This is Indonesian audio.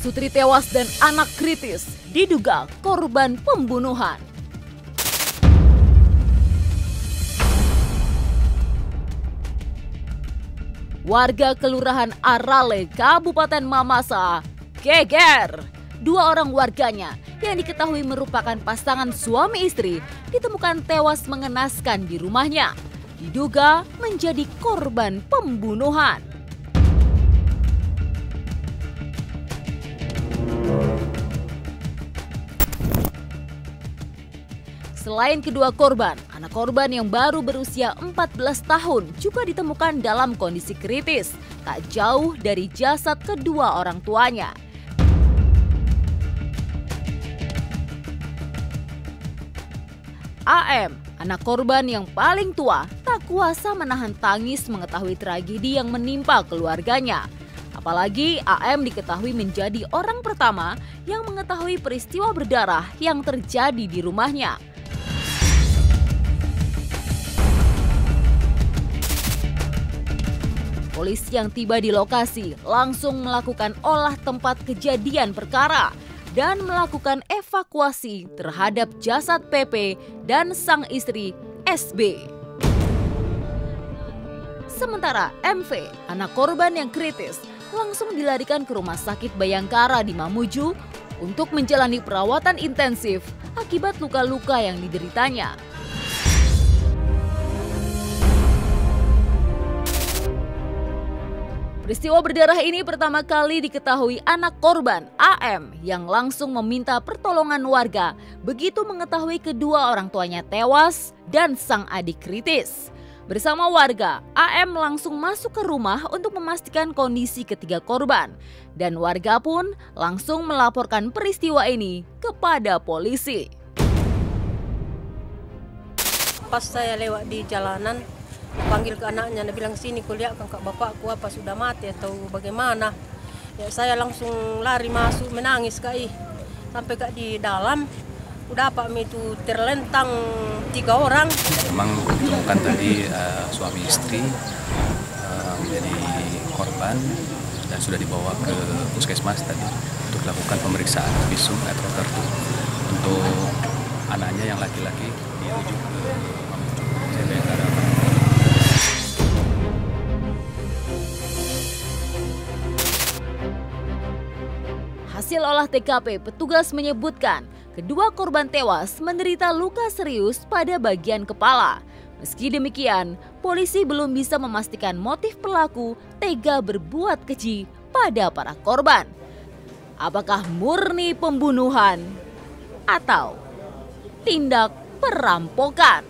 Sutri tewas dan anak kritis diduga korban pembunuhan. Warga Kelurahan Arale, Kabupaten Mamasa, geger. Dua orang warganya yang diketahui merupakan pasangan suami istri ditemukan tewas mengenaskan di rumahnya. Diduga menjadi korban pembunuhan. Selain kedua korban, anak korban yang baru berusia 14 tahun juga ditemukan dalam kondisi kritis, tak jauh dari jasad kedua orang tuanya. AM, anak korban yang paling tua, tak kuasa menahan tangis mengetahui tragedi yang menimpa keluarganya. Apalagi AM diketahui menjadi orang pertama yang mengetahui peristiwa berdarah yang terjadi di rumahnya. Polisi yang tiba di lokasi langsung melakukan olah tempat kejadian perkara dan melakukan evakuasi terhadap jasad PP dan sang istri SB. Sementara MV, anak korban yang kritis, langsung dilarikan ke rumah sakit Bayangkara di Mamuju untuk menjalani perawatan intensif akibat luka-luka yang dideritanya. Peristiwa berdarah ini pertama kali diketahui anak korban AM yang langsung meminta pertolongan warga begitu mengetahui kedua orang tuanya tewas dan sang adik kritis. Bersama warga, AM langsung masuk ke rumah untuk memastikan kondisi ketiga korban dan warga pun langsung melaporkan peristiwa ini kepada polisi. pas saya lewat di jalanan panggil ke anaknya dia bilang sini kuliah kan kak bapakku apa sudah mati atau bagaimana? Ya saya langsung lari masuk menangis kak ih. sampai kak di dalam udah apa itu terlentang tiga orang. Memang ditemukan tadi eh, suami istri eh, menjadi korban dan sudah dibawa ke puskesmas tadi untuk dilakukan pemeriksaan visum et untuk anaknya yang laki-laki dirujuk ke Hasil olah TKP, petugas menyebutkan kedua korban tewas menderita luka serius pada bagian kepala. Meski demikian, polisi belum bisa memastikan motif pelaku tega berbuat keji pada para korban. Apakah murni pembunuhan atau tindak perampokan?